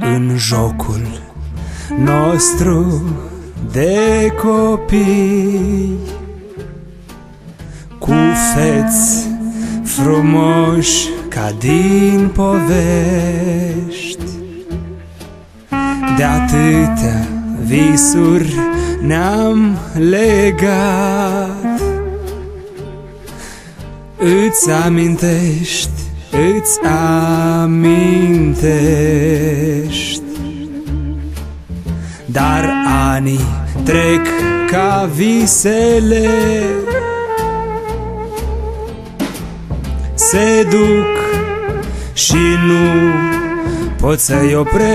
în jocul nostru de copii. Cu feți frumoși ca din povești. De atâtea visuri ne-am legat. Îți amintești, îți amintești Dar anii trec ca visele. Se duc și nu poți să-i oprești.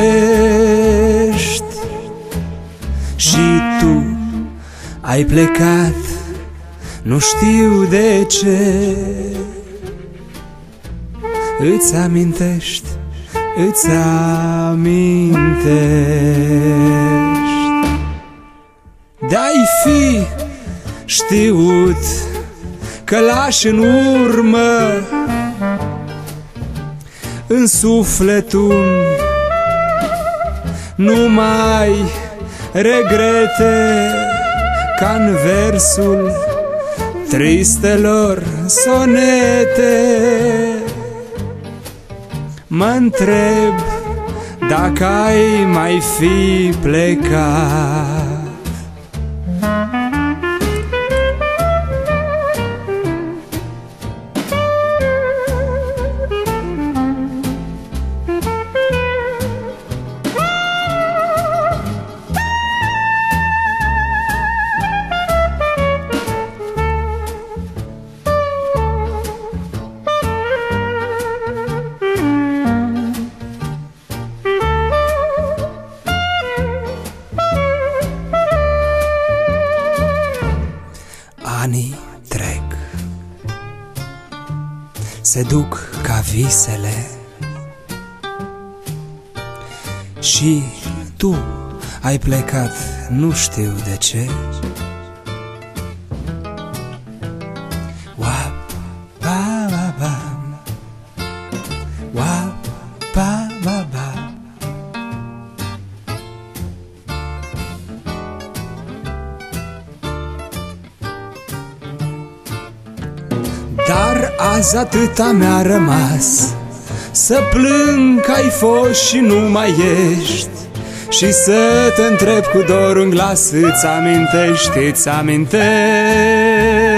Și tu ai plecat nu știu de ce. Îți amintești, îți amintești știut că lași în urmă. În sufletul numai regrete ca în versul tristelor sonete. Mă întreb dacă ai mai fi plecat Anii trec. Se duc ca visele. Și tu ai plecat, nu știu de ce Dar azi atâta mi-a rămas Să plâng că ai fost și nu mai ești. Și să te întreb cu dor în glas Îți amintești, îți amintești